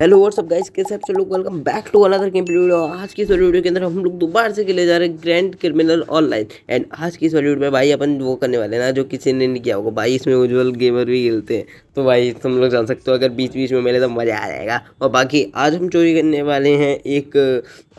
Hello what's up guys कैसे आप सब लोग? Welcome back to another game video आज की इस वीडियो के अंदर हम लोग दोबारा से खेले जा रहे हैं ग्रैंड क्रिमिनल ऑनलाइन एंड आज की इस वीडियो में भाई अपन वो करने वाले हैं ना, जो किसी ने नहीं किया होगा। भाई, इसमें उज्ज्वल गेमर भी खेलते हैं। तो भाई, तुम लोग जान सकते हो, अगर बीच बीच में मिले तो मज़ा आ जाएगा। और बाकी आज हम चोरी करने वाले हैं एक,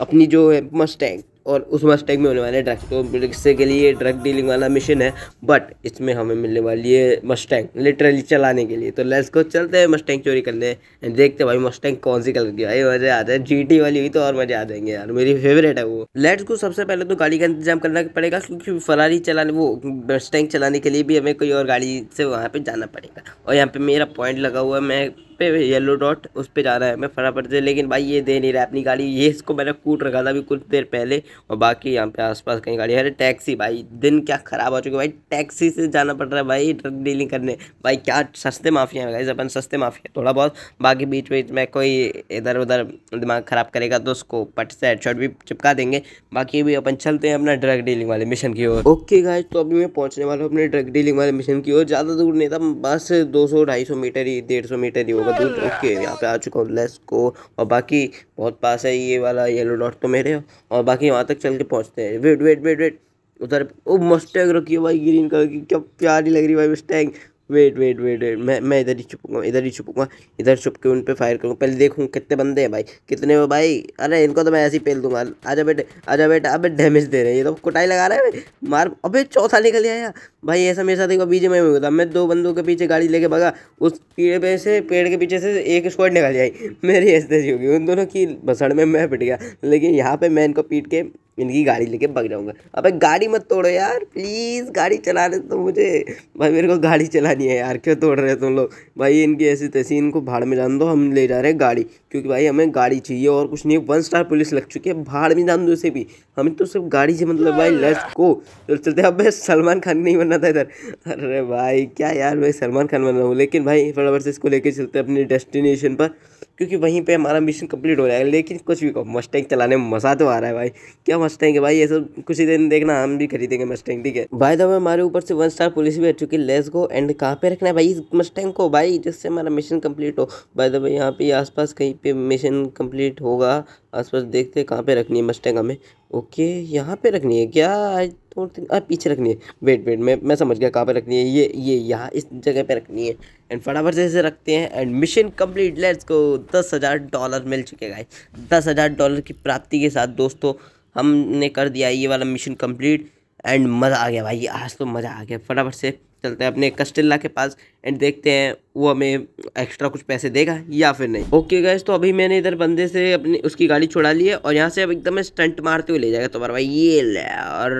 अपनी जो है मस्टैंग और उस मस्टैग में होने वाले ड्रग तो इससे के लिए ड्रग डीलिंग वाला मिशन है बट इसमें हमें मिलने वाली है मस्टैंग लिटरली चलाने के लिए। तो लेट्स को चलते हैं मस्टैंग चोरी करने देखते भाई मस्टैंग कौन सी कलर की भाई मज़े आता है। जीटी वाली हुई तो और मज़े आ जाएँगे यार। मेरी फेवरेट है वो। लेट्स को सबसे पहले तो गाड़ी का इंतज़ाम करना पड़ेगा, क्योंकि फरारी चलाने, वो मस्टैंग चलाने के लिए भी हमें कोई और गाड़ी से वहाँ पर जाना पड़ेगा। और यहाँ पर मेरा पॉइंट लगा हुआ है, मैं पे येलो डॉट उस पर जा रहा है। मैं फटाफट से, लेकिन भाई ये दे नहीं रहा अपनी गाड़ी। ये इसको मैंने कूट रखा था अभी कुछ देर पहले और बाकी यहाँ पे आसपास कहीं गाड़ी अरे टैक्सी भाई, दिन क्या ख़राब हो चुके भाई। टैक्सी से जाना पड़ रहा है भाई ड्रग डीलिंग करने। भाई क्या सस्ते माफिया है भाई अपन सस्ते माफिया थोड़ा बहुत। बाकी बीच बीच में कोई इधर उधर दिमाग ख़राब करेगा तो उसको पट से हेडशॉट भी चिपका देंगे। बाकी भी अपन चलते हैं अपना ड्रग डीलिंग वाले मिशन की ओर। ओके गाइज़ तो अभी मैं पहुँचने वाला हूँ अपने ड्रग डीलिंग वाले मिशन की ओर। ज़्यादा दूर नहीं था, बस दो सौ ढाई सौ मीटर ही, डेढ़ सौ मीटर ही होगा। होगा दूर ओके यहाँ पे आ चुका हूँ लेस को और बाकी बहुत पास है ये वाला येलो डॉट तो मेरे। और बाकी वहाँ तक चल के पहुँचते हैं। वेट वेट वेट वेट उधर, ओ मस्टैग रखी है भाई ग्रीन कलर की। क्या प्यारी लग रही है भाई Mustang wait wait wait wait मैं मैं इधर ही छुपूँगा, इधर ही छुपूँगा, इधर छुप के उन पर फायर करूँगा। पहले देखूँ कितने बंदे हैं भाई। कितने हो भाई? अरे इनको तो मैं ऐसे ही पेल दूँगा। आजा बेटे, आजा बेटा, अबे डैमेज दे रहे हैं। ये तो कुटाई लगा रहे हैं मार, अबे चौथा निकल आया भाई ऐसा मेरे साथ एक बीजे में हुआ था। मैं दो बंदों के पीछे गाड़ी लेके भगा। उस पेड़ पे से, पेड़ के पीछे से एक स्क्वाड निकल जाए मेरी ऐसी होगी उन दोनों की भसड़ में मैं पिट गया। लेकिन यहाँ पर मैं इनको पीट के इनकी गाड़ी लेके भग जाऊँगा। अबे गाड़ी मत तोड़ो यार प्लीज़ गाड़ी चलाने तो मुझे। भाई मेरे को गाड़ी चलानी है यार, क्यों तोड़ रहे तुम लोग? भाई इनकी ऐसी तैसी, इनको भाड़ में जान दो, हम ले जा रहे हैं गाड़ी। क्योंकि भाई हमें गाड़ी चाहिए और कुछ नहीं वन स्टार पुलिस लग चुकी है, भाड़ में जान दो उसे भी। हमें तो सिर्फ़ गाड़ी से मतलब भाई लेट्स को चलते अब सलमान खान नहीं बनना था इधर। अरे भाई, क्या यार मैं सलमान खान बन रहा हूँ, लेकिन भाई फटाफट से इसको लेके चलते अपने डेस्टिनेशन पर। क्योंकि वहीं पे हमारा मिशन कंप्लीट हो जाएगा लेकिन कुछ भी मस्टैंग चलाने में मज़ा तो आ रहा है भाई। क्या मस्टैंग है भाई? ये सब कुछ ही दिन देखना, हम भी खरीदेंगे मस्टैंग ठीक है? भाई दबा हमारे ऊपर से वन स्टार पुलिस भी आ चुकी है। लेस गो एंड कहाँ पे रखना है भाई इस मस्टैंग को? भाई, जिससे हमारा मिशन कंप्लीट हो। भाई दबा यहाँ पे आसपास कहीं पे मिशन कंप्लीट होगा। आसपास देखते कहाँ पे रखनी है मस्टैंग हमें। ओके, यहाँ पे रखनी है क्या? तो पीछे रखनी है। वेट वेट मैं मैं समझ गया कहाँ पे रखनी है। ये ये यहाँ इस जगह पे रखनी है। एंड फटाफट से इसे रखते हैं। एंड मिशन कंप्लीट लेट्स को दस हज़ार डॉलर मिल चुके हैं दस हज़ार डॉलर की प्राप्ति के साथ, दोस्तों, हमने कर दिया ये वाला मिशन कंप्लीट एंड मज़ा आ गया भाई। आज तो मज़ा आ गया। फटाफट से चलते हैं अपने कस्टिल्ला के पास। एंड देखते हैं वो हमें एक्स्ट्रा कुछ पैसे देगा या फिर नहीं। ओके गैस तो अभी मैंने इधर बंदे से अपनी उसकी गाड़ी छुड़ा ली है और यहाँ से अब एकदम स्टंट मारते हुए ले जाएगा तुम्हारा भाई। ये ले और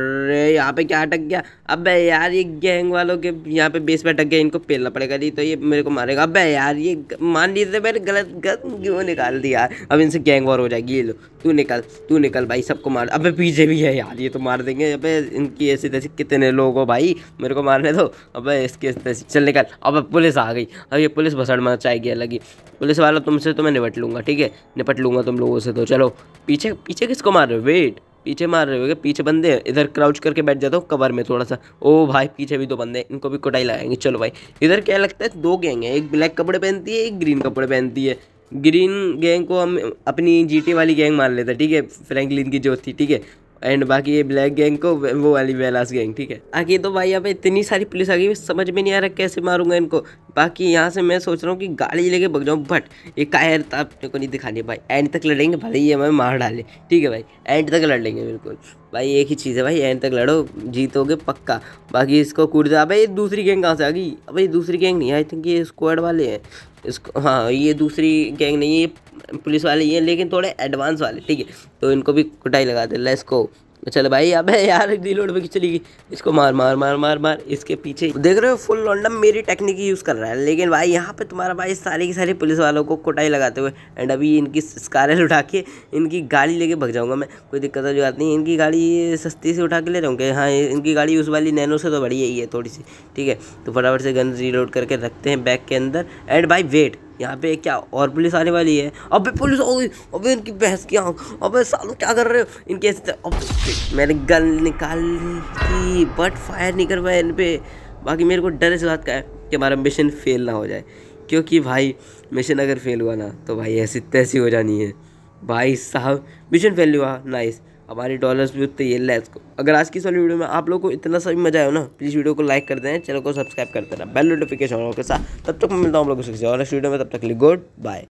यहाँ पे क्या अटक गया? अब यार ये गैंग वालों के यहाँ पे बेस पे अटक गया, इनको पेलना पड़ेगा। नहीं तो ये मेरे को मारेगा। अब यार ये मान लीजिए मैंने गलत गलत क्यों निकाल दिया? अब इनसे गैंग वॉर हो जाएगी। ये लो, तू निकल तू निकल भाई, सबको मार। अब पीछे भी है यार, ये तो मार देंगे। अब इनकी ऐसी तैसी कितने लोग हो भाई, मेरे को मारने दो। अब इसके चल निकल। अब पुलिस आ गई। अब ये पुलिस भसड़ मचाएगी अलग ही। पुलिस वाला तुमसे तो मैं निपट लूँगा, ठीक है? निपट लूँगा तुम लोगों से तो। चलो, पीछे पीछे किसको मार रहे हो? वेट पीछे मार रहे हो क्या? पीछे बंदे इधर क्राउच करके बैठ जाता हूँ कवर में थोड़ा सा। ओ भाई, पीछे भी दो बंदे इनको भी कुटाई लगाएँगे। चलो भाई, इधर क्या लगता है? दो गैंग है। एक ब्लैक कपड़े पहनती है, एक ग्रीन कपड़े पहनती है। ग्रीन गैंग को हम अपनी जीटी वाली गैंग मान लेते हैं, ठीक है? फ्रैंकलिन की जो थी, ठीक है? एंड बाकी ये ब्लैक गैंग को वो वाली वेलास गैंग, ठीक है। आगे तो भाई यहाँ पे इतनी सारी पुलिस आ गई, समझ में नहीं आ रहा कैसे मारूँगा इनको। बाकी यहाँ से मैं सोच रहा हूँ कि गाड़ी लेके भग जाऊँ बट ये कायर तो अपने को नहीं दिखानी भाई। एंड तक लड़ेंगे, भले ही हमें मार डाले। ठीक है भाई एंड तक लड़ लेंगे बिल्कुल। भाई एक ही चीज़ है भाई एंड तक लड़ो, जीतोगे पक्का। बाकी इसको कूद जा। भाई दूसरी गैंग कहाँ से आ गई? भाई दूसरी गैंग नहीं आई थिंक ये स्क्वाड वाले हैं। इसको हाँ ये दूसरी गैंग नहीं है पुलिस वाले ही हैं, लेकिन थोड़े एडवांस वाले, ठीक है। तो इनको भी कुटाई लगा दे लेस को चल भाई, अब यार रिलोड पे चली गई। इसको मार मार मार मार मार, इसके पीछे। देख रहे हो फुल लॉन्डम मेरी टेक्निक यूज़ कर रहा है। लेकिन भाई, यहाँ पे तुम्हारा भाई सारे की सारे पुलिस वालों को कोटाई लगाते हुए एंड अभी इनकी स्कारल उठा के, इनकी गाड़ी लेके भग जाऊँगा मैं। कोई दिक्कत वाली बात नहीं, इनकी गाड़ी सस्ती से उठा के ले जाऊँगे। हाँ इनकी गाड़ी उस वाली नैनो से तो बढ़िया ही है थोड़ी सी। ठीक है तो फटाफट से गन रीलोड करके रखते हैं बैग के अंदर। एंड भाई वेट यहाँ पे क्या और पुलिस आने वाली है? अबे पुलिस हो गई। अबे इनकी बहस की आँख। अबे सालों क्या कर रहे हो? इनके ऐसे मैंने गल निकाल ली बट फायर नहीं कर पाया इन पर बाकी मेरे को डर इस बात का है कि हमारा मिशन फेल ना हो जाए। क्योंकि भाई मिशन अगर फेल हुआ ना तो भाई ऐसी तैसी हो जानी है। भाई साहब मिशन फेल हुआ। नाइस हमारे डॉलर्स भी उतने ये है को। अगर आज की वाली वीडियो में आप लोग को इतना सा भी मज़ा आया ना प्लीज़ वीडियो को लाइक कर दें चैनल को सब्सक्राइब कर देना बेल नोटिफिकेशन के साथ। तब तक मैं मिलता हूँ आप लोगों से और वीडियो में, तब तक गुड बाय